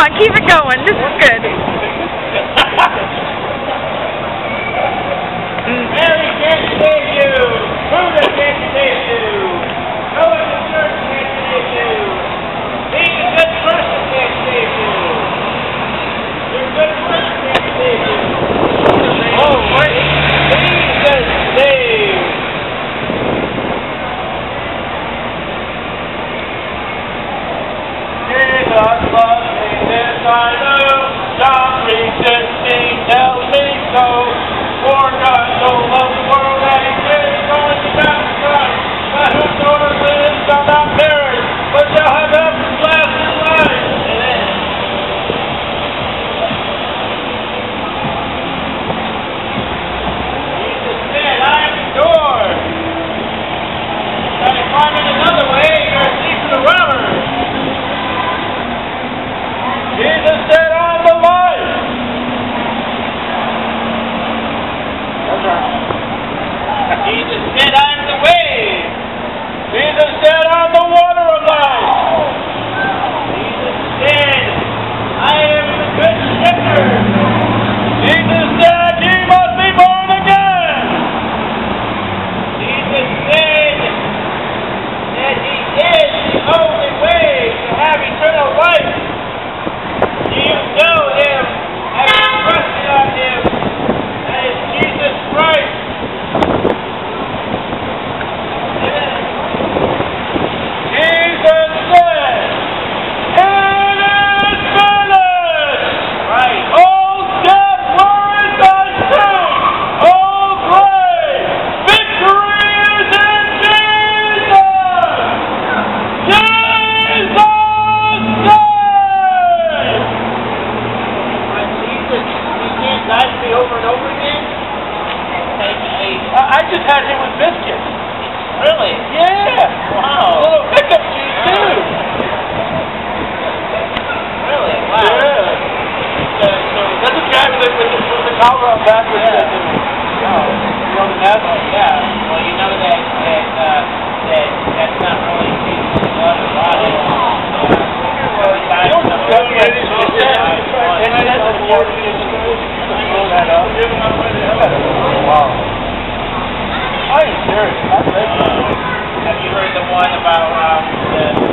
on, keep it going. This is good. I'm the. Jesus said, I'm the water of life. Jesus said, I am the good shepherd. Jesus said, must be born again. Jesus said that he is the only way to have eternal life. Do you know him? Have you trusted on him? That is Jesus Christ. Jesus said, It is finished! Right. Oh, death, where is thy sting? Oh, grave, victory is in Jesus! Jesus saves! When Jesus, he can't die to me over and over again? I, I just had him with biscuits. Really? Yeah. Wow. A little pickup juice too. Really? Wow. Yeah. So, so that's a guy with the, with the, with the collar on backwards. Yeah. Wow. You on the net? Yeah. Wow. I am serious. I. Have you heard the one about um, the